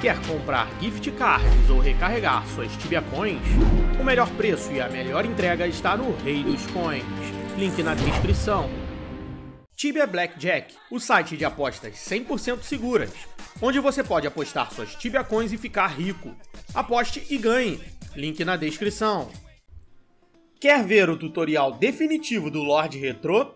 Quer comprar gift cards ou recarregar suas Tibia Coins? O melhor preço e a melhor entrega está no Rei dos Coins. Link na descrição. Tibia Blackjack, o site de apostas 100% seguras, onde você pode apostar suas Tibia Coins e ficar rico. Aposte e ganhe. Link na descrição. Quer ver o tutorial definitivo do Lord Retro?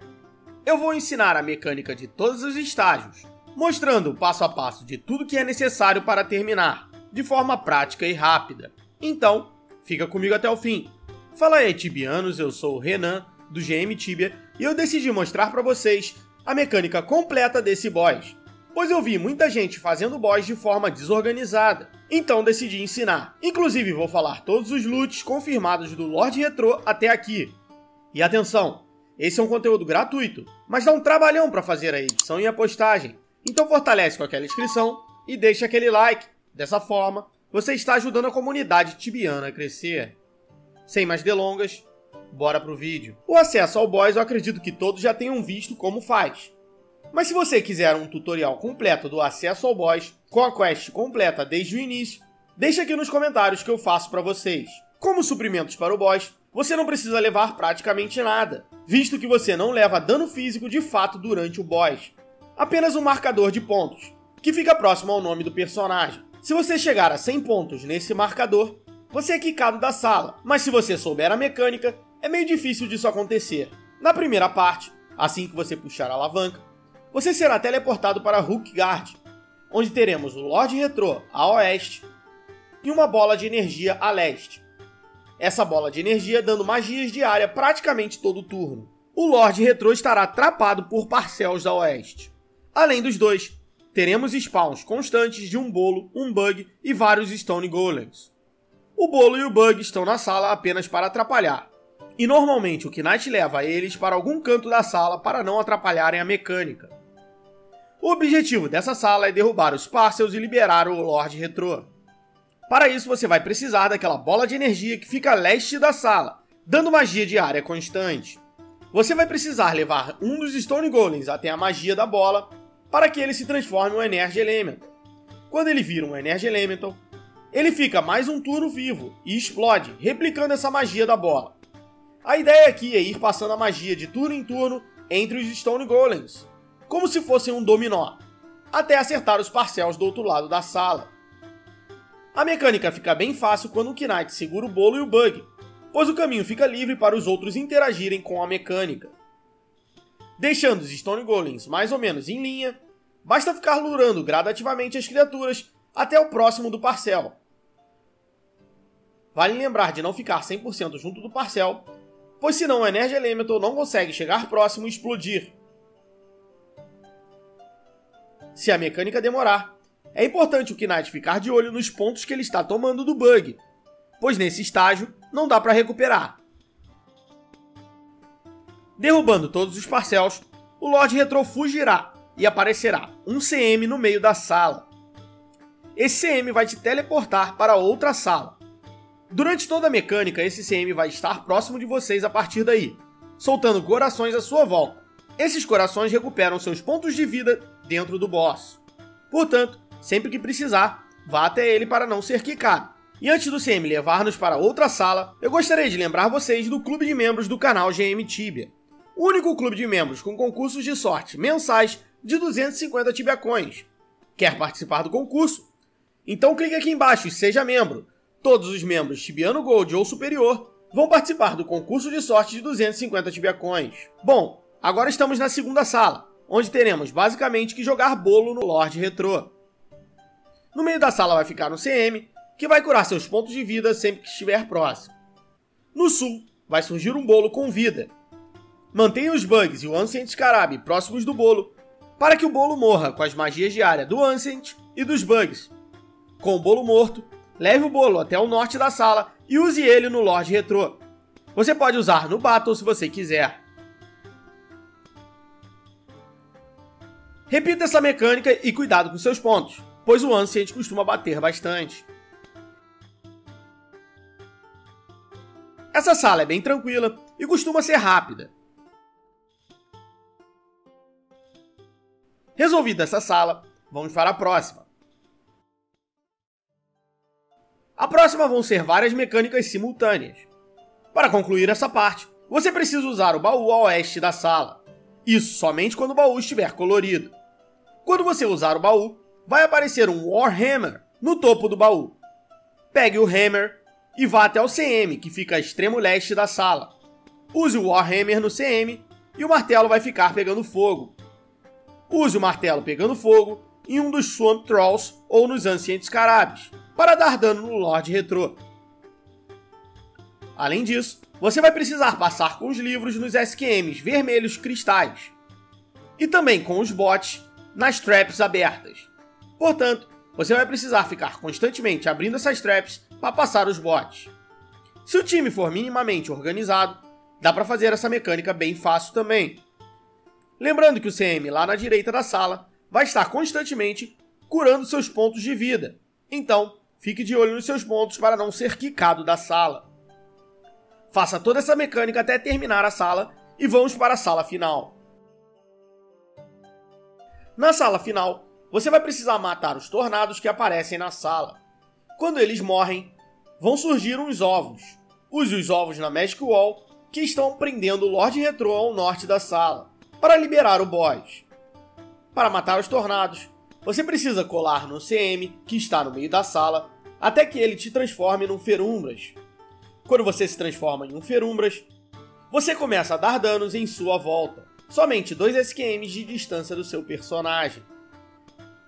Eu vou ensinar a mecânica de todos os estágios mostrando o passo a passo de tudo que é necessário para terminar, de forma prática e rápida. Então, fica comigo até o fim. Fala aí, Tibianos, eu sou o Renan, do GM Tibia, e eu decidi mostrar para vocês a mecânica completa desse boss, pois eu vi muita gente fazendo boss de forma desorganizada, então decidi ensinar. Inclusive vou falar todos os loots confirmados do Lord Retro até aqui. E atenção, esse é um conteúdo gratuito, mas dá um trabalhão para fazer a edição e a postagem. Então fortalece com aquela inscrição e deixa aquele like. Dessa forma, você está ajudando a comunidade tibiana a crescer. Sem mais delongas, bora pro vídeo. O acesso ao boss eu acredito que todos já tenham visto como faz. Mas se você quiser um tutorial completo do acesso ao boss, com a quest completa desde o início, deixa aqui nos comentários que eu faço para vocês. Como suprimentos para o boss, você não precisa levar praticamente nada, visto que você não leva dano físico de fato durante o boss apenas um marcador de pontos, que fica próximo ao nome do personagem. Se você chegar a 100 pontos nesse marcador, você é quicado da sala, mas se você souber a mecânica, é meio difícil disso acontecer. Na primeira parte, assim que você puxar a alavanca, você será teleportado para Hookguard, onde teremos o Lord Retro a oeste e uma bola de energia a leste. Essa bola de energia dando magias de área praticamente todo turno. O Lord Retro estará atrapado por Parcels da oeste. Além dos dois, teremos spawns constantes de um bolo, um bug e vários Stone Golems. O bolo e o bug estão na sala apenas para atrapalhar, e normalmente o Knight leva eles para algum canto da sala para não atrapalharem a mecânica. O objetivo dessa sala é derrubar os Parcels e liberar o Lord Retro. Para isso você vai precisar daquela bola de energia que fica a leste da sala, dando magia de área constante. Você vai precisar levar um dos Stone Golems até a magia da bola para que ele se transforme em um Energy Elemental. Quando ele vira um Energy Elemental, ele fica mais um turno vivo e explode, replicando essa magia da bola. A ideia aqui é ir passando a magia de turno em turno entre os Stone Golems, como se fossem um dominó, até acertar os parcels do outro lado da sala. A mecânica fica bem fácil quando o Knight segura o bolo e o bug, pois o caminho fica livre para os outros interagirem com a mecânica. Deixando os Stone Golems mais ou menos em linha, Basta ficar lurando gradativamente as criaturas até o próximo do parcel. Vale lembrar de não ficar 100% junto do parcel, pois senão o Energy Elemental não consegue chegar próximo e explodir. Se a mecânica demorar, é importante o Knight ficar de olho nos pontos que ele está tomando do bug, pois nesse estágio não dá para recuperar. Derrubando todos os parcels, o Lord Retro fugirá e aparecerá um CM no meio da sala. Esse CM vai te teleportar para outra sala. Durante toda a mecânica, esse CM vai estar próximo de vocês a partir daí, soltando corações à sua volta. Esses corações recuperam seus pontos de vida dentro do boss. Portanto, sempre que precisar, vá até ele para não ser quicado. E antes do CM levar-nos para outra sala, eu gostaria de lembrar vocês do clube de membros do canal GM Tibia. Único clube de membros com concursos de sorte mensais de 250 tibiacões. Quer participar do concurso? Então clique aqui embaixo e seja membro. Todos os membros Tibiano Gold ou superior vão participar do concurso de sorte de 250 tibiacões. Bom, agora estamos na segunda sala, onde teremos basicamente que jogar bolo no Lorde Retro. No meio da sala vai ficar um CM, que vai curar seus pontos de vida sempre que estiver próximo. No sul, vai surgir um bolo com vida. Mantenha os bugs e o Ancient Scarab próximos do bolo para que o bolo morra com as magias de área do Ancient e dos bugs. Com o bolo morto, leve o bolo até o norte da sala e use ele no Lord Retro. Você pode usar no Battle se você quiser. Repita essa mecânica e cuidado com seus pontos, pois o Ancient costuma bater bastante. Essa sala é bem tranquila e costuma ser rápida, Resolvida essa sala, vamos para a próxima. A próxima vão ser várias mecânicas simultâneas. Para concluir essa parte, você precisa usar o baú a oeste da sala. Isso somente quando o baú estiver colorido. Quando você usar o baú, vai aparecer um Warhammer no topo do baú. Pegue o Hammer e vá até o CM, que fica a extremo leste da sala. Use o Warhammer no CM e o martelo vai ficar pegando fogo. Use o martelo pegando fogo em um dos Swamp Trolls ou nos Ancient Scarabs, para dar dano no Lord Retro. Além disso, você vai precisar passar com os livros nos SQMs vermelhos cristais e também com os bots nas traps abertas. Portanto, você vai precisar ficar constantemente abrindo essas traps para passar os bots. Se o time for minimamente organizado, dá para fazer essa mecânica bem fácil também. Lembrando que o CM lá na direita da sala vai estar constantemente curando seus pontos de vida. Então, fique de olho nos seus pontos para não ser quicado da sala. Faça toda essa mecânica até terminar a sala e vamos para a sala final. Na sala final, você vai precisar matar os tornados que aparecem na sala. Quando eles morrem, vão surgir uns ovos. Use os ovos na Magic Wall que estão prendendo o Lord Retro ao norte da sala, para liberar o boss. Para matar os tornados, você precisa colar no CM, que está no meio da sala, até que ele te transforme num Ferumbras, quando você se transforma em um Ferumbras, você começa a dar danos em sua volta, somente 2 SQMs de distância do seu personagem.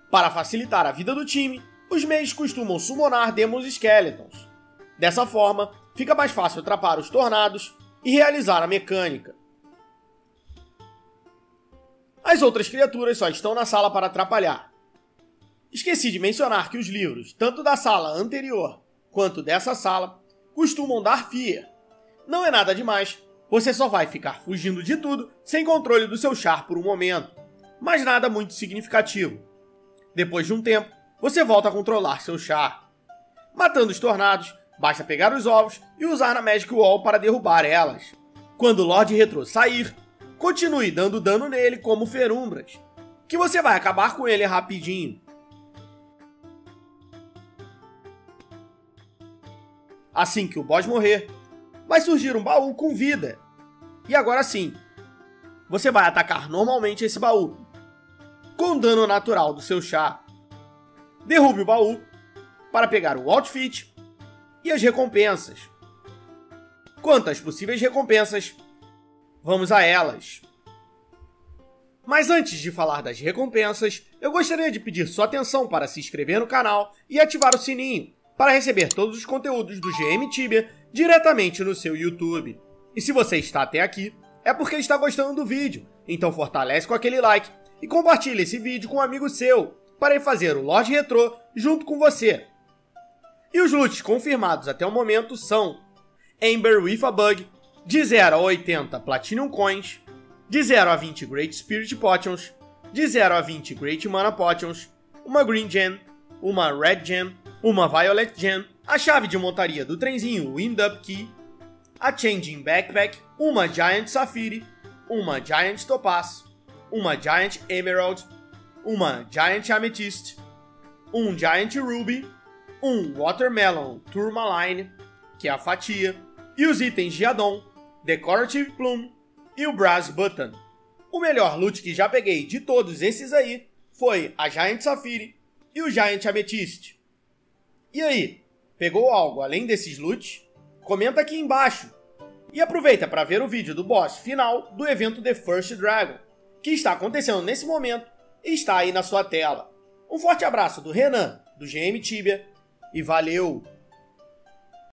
Para facilitar a vida do time, os meios costumam summonar Demons Skeletons. Dessa forma, fica mais fácil atrapar os tornados e realizar a mecânica. As outras criaturas só estão na sala para atrapalhar. Esqueci de mencionar que os livros, tanto da sala anterior quanto dessa sala, costumam dar fear. Não é nada demais, você só vai ficar fugindo de tudo sem controle do seu char por um momento, mas nada muito significativo. Depois de um tempo, você volta a controlar seu char. Matando os tornados, basta pegar os ovos e usar na Magic Wall para derrubar elas. Quando o Lord Retro sair, continue dando dano nele como Ferumbras, que você vai acabar com ele rapidinho. Assim que o boss morrer, vai surgir um baú com vida. E agora sim, você vai atacar normalmente esse baú, com dano natural do seu chá. Derrube o baú para pegar o outfit e as recompensas. Quanto às possíveis recompensas, vamos a elas. Mas antes de falar das recompensas, eu gostaria de pedir sua atenção para se inscrever no canal e ativar o sininho para receber todos os conteúdos do GM Tibia diretamente no seu YouTube. E se você está até aqui, é porque está gostando do vídeo, então fortalece com aquele like e compartilhe esse vídeo com um amigo seu, para ir fazer o Lorde Retro junto com você. E os loots confirmados até o momento são Ember with a Bug, de 0 a 80 Platinum Coins, de 0 a 20 Great Spirit Potions, de 0 a 20 Great Mana Potions, uma Green Gem, uma Red Gem, uma Violet Gem, a chave de montaria do trenzinho Wind Up Key, a Changing Backpack, uma Giant Sapphire, uma Giant Topaz, uma Giant Emerald, uma Giant Amethyst, um Giant Ruby, um Watermelon Tourmaline, que é a fatia, e os itens de Addon, Decorative Plume e o Brass Button. O melhor loot que já peguei de todos esses aí foi a Giant Sapphire e o Giant Amethyst. E aí, pegou algo além desses loots? Comenta aqui embaixo. E aproveita para ver o vídeo do boss final do evento The First Dragon, que está acontecendo nesse momento e está aí na sua tela. Um forte abraço do Renan, do GM Tibia, e valeu!